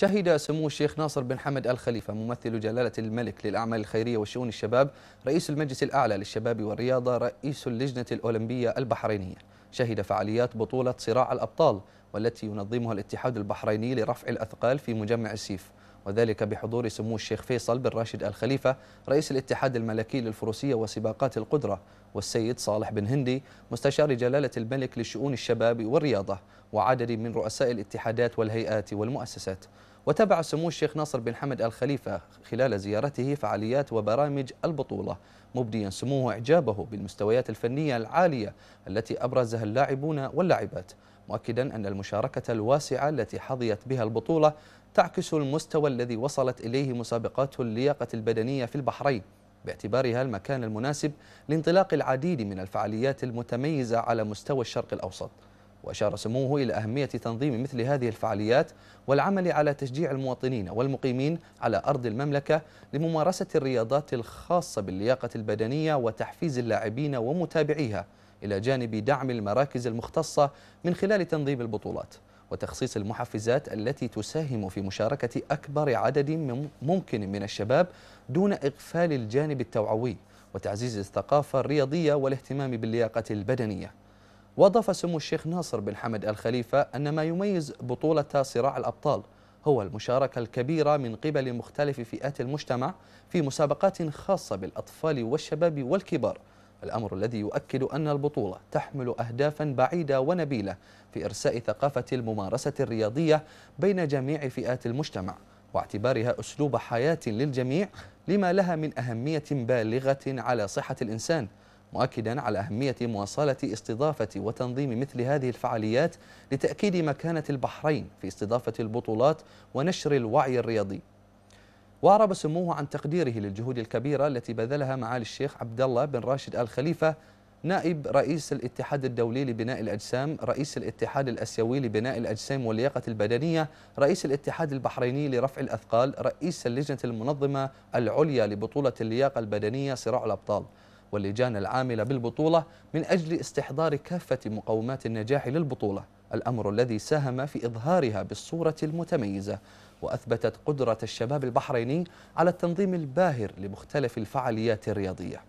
شهد سمو الشيخ ناصر بن حمد الخليفة ممثل جلالة الملك للأعمال الخيرية وشؤون الشباب رئيس المجلس الأعلى للشباب والرياضة رئيس اللجنة الأولمبية البحرينية. شهد فعاليات بطولة صراع الأبطال والتي ينظمها الاتحاد البحريني لرفع الأثقال في مجمع السيف. وذلك بحضور سمو الشيخ فيصل بن راشد الخليفة رئيس الاتحاد الملكي للفروسية وسباقات القدرة والسيد صالح بن هندي مستشار جلالة الملك لشؤون الشباب والرياضة وعدد من رؤساء الاتحادات والهيئات والمؤسسات. وتابع سمو الشيخ ناصر بن حمد الخليفة خلال زيارته فعاليات وبرامج البطولة مبديا سموه إعجابه بالمستويات الفنية العالية التي أبرزها اللاعبون واللاعبات مؤكدا أن المشاركة الواسعة التي حظيت بها البطولة تعكس المستوى الذي وصلت إليه مسابقات اللياقة البدنية في البحرين باعتبارها المكان المناسب لانطلاق العديد من الفعاليات المتميزة على مستوى الشرق الأوسط. وأشار سموه إلى أهمية تنظيم مثل هذه الفعاليات والعمل على تشجيع المواطنين والمقيمين على أرض المملكة لممارسة الرياضات الخاصة باللياقة البدنية وتحفيز اللاعبين ومتابعيها إلى جانب دعم المراكز المختصة من خلال تنظيم البطولات. وتخصيص المحفزات التي تساهم في مشاركة أكبر عدد ممكن من الشباب دون إغفال الجانب التوعوي وتعزيز الثقافة الرياضية والاهتمام باللياقة البدنية. وأضاف سمو الشيخ ناصر بن حمد الخليفة أن ما يميز بطولة صراع الأبطال هو المشاركة الكبيرة من قبل مختلف فئات المجتمع في مسابقات خاصة بالأطفال والشباب والكبار الأمر الذي يؤكد أن البطولة تحمل أهدافا بعيدة ونبيلة في إرساء ثقافة الممارسة الرياضية بين جميع فئات المجتمع واعتبارها أسلوب حياة للجميع لما لها من أهمية بالغة على صحة الإنسان مؤكدا على أهمية مواصلة استضافة وتنظيم مثل هذه الفعاليات لتأكيد مكانة البحرين في استضافة البطولات ونشر الوعي الرياضي. وأعرب سموه عن تقديره للجهود الكبيرة التي بذلها معالي الشيخ عبد الله بن راشد آل خليفة نائب رئيس الاتحاد الدولي لبناء الأجسام رئيس الاتحاد الأسيوي لبناء الأجسام واللياقة البدنية رئيس الاتحاد البحريني لرفع الأثقال رئيس اللجنة المنظمة العليا لبطولة اللياقة البدنية صراع الأبطال. واللجان العاملة بالبطولة من أجل استحضار كافة مقومات النجاح للبطولة الأمر الذي ساهم في إظهارها بالصورة المتميزة. وأثبتت قدرة الشباب البحريني على التنظيم الباهر لمختلف الفعاليات الرياضية.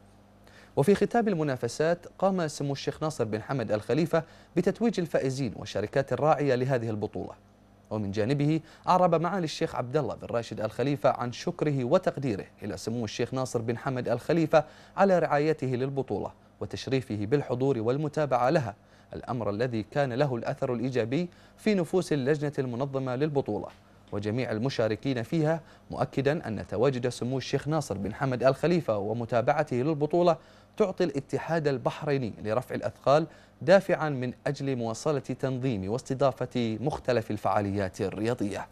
وفي ختام المنافسات قام سمو الشيخ ناصر بن حمد الخليفة بتتويج الفائزين والشركات الراعية لهذه البطولة. ومن جانبه أعرب معالي الشيخ عبد الله بن راشد الخليفة عن شكره وتقديره إلى سمو الشيخ ناصر بن حمد الخليفة على رعايته للبطولة وتشريفه بالحضور والمتابعة لها الأمر الذي كان له الأثر الإيجابي في نفوس اللجنة المنظمة للبطولة. وجميع المشاركين فيها مؤكدا أن تواجد سمو الشيخ ناصر بن حمد الخليفة ومتابعته للبطولة تعطي الاتحاد البحريني لرفع الأثقال دافعا من أجل مواصلة تنظيم واستضافة مختلف الفعاليات الرياضية.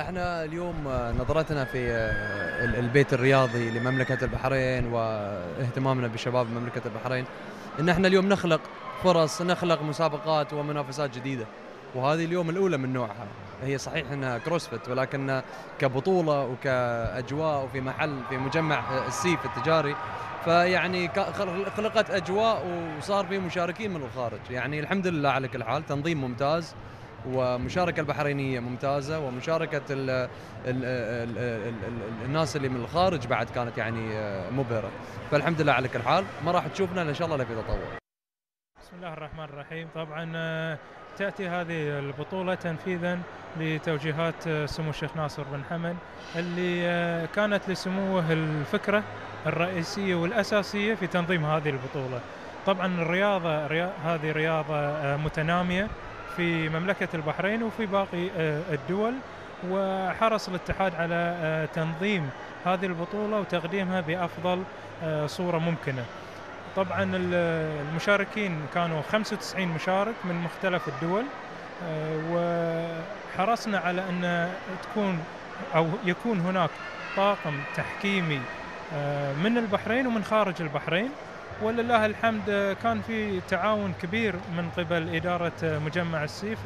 إحنا اليوم نظرتنا في البيت الرياضي لمملكة البحرين واهتمامنا بشباب مملكة البحرين إن إحنا اليوم نخلق فرص نخلق مسابقات ومنافسات جديدة. وهذه اليوم الأولى من نوعها. هي صحيح إنها كروسفيت ولكن كبطولة وكأجواء وفي محل في مجمع السيف التجاري فيعني خلقت أجواء وصار في مشاركين من الخارج. يعني الحمد لله على كل حال تنظيم ممتاز. ومشاركة البحرينية ممتازة ومشاركة ال ال ال ال الناس اللي من الخارج بعد كانت يعني مبهرة. فالحمد لله على كل حال ما راح تشوفنا إن شاء الله في تطور. بسم الله الرحمن الرحيم. طبعا تأتي هذه البطولة تنفيذا لتوجيهات سمو الشيخ ناصر بن حمد اللي كانت لسموه الفكرة الرئيسية والأساسية في تنظيم هذه البطولة. طبعا الرياضة هذه رياضة متنامية في مملكة البحرين وفي باقي الدول وحرص الاتحاد على تنظيم هذه البطولة وتقديمها بأفضل صورة ممكنة. طبعا المشاركين كانوا 95 مشارك من مختلف الدول وحرصنا على أن تكون أو يكون هناك طاقم تحكيمي من البحرين ومن خارج البحرين. ولله الحمد كان في تعاون كبير من قبل إدارة مجمع السيف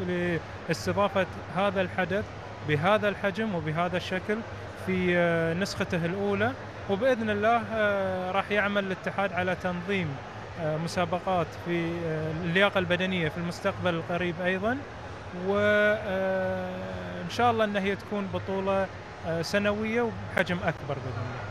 لاستضافة هذا الحدث بهذا الحجم وبهذا الشكل في نسخته الأولى. وبإذن الله راح يعمل الاتحاد على تنظيم مسابقات في اللياقة البدنية في المستقبل القريب أيضا. وإن شاء الله أن هي تكون بطولة سنوية وبحجم أكبر بإذن الله.